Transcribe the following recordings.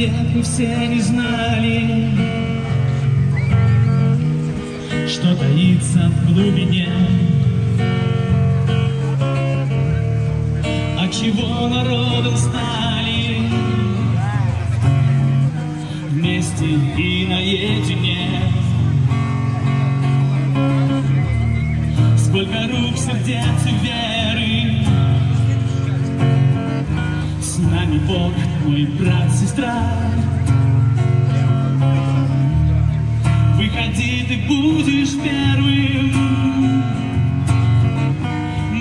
лет мы все не знали, что таится в глубине. От чего народом стали вместе и наедине. Сколько рук, сердец и веры С нами Бог, мой брат, сестра. Выходи, ты будешь первым.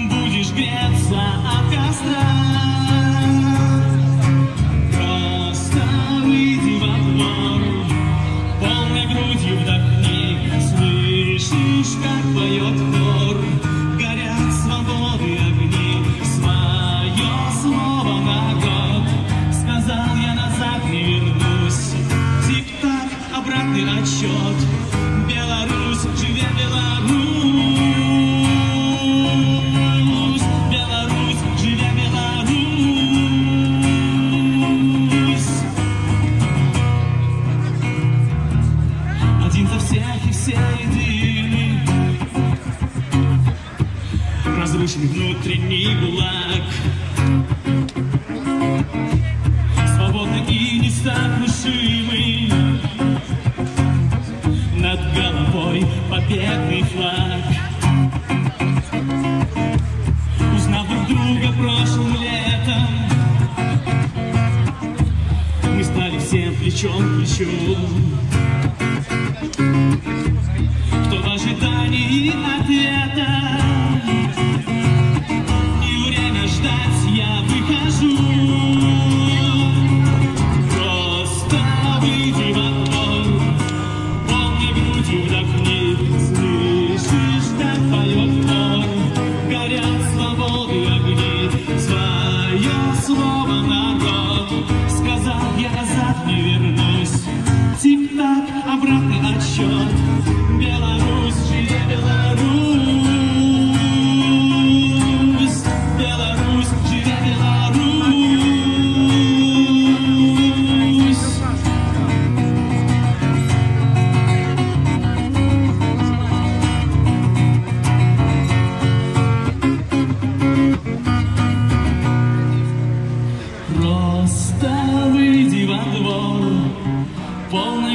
Будешь греться от костра всех и все едины. Разрушен внутренний гулаг. Свободный и несокрушимый. Над головой победный флаг. Узнав друг друга прошлым летом, мы стали всем плечом к плечу. Ожидании ответа Не время ждать, я выхожу. Просто выйди Полной грудью вдохни Слышишь, как поет хор Горят свободы огни. Свое слово народ. Сказал я назад не вернусь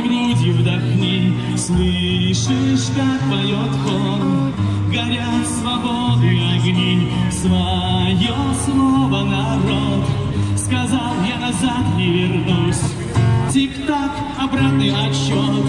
грудью вдохни, слышишь, как поет хор, горят свободы огни, свое слово народ, сказал я назад не вернусь. Тик-так, обратный отсчет,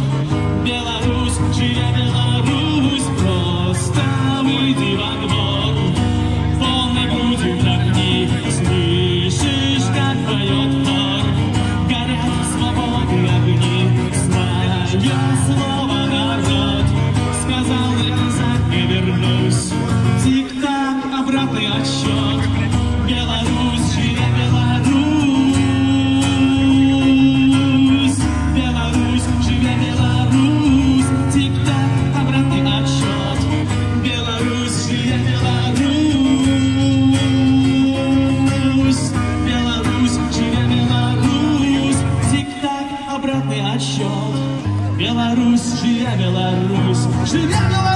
Беларусь, живе Беларусь!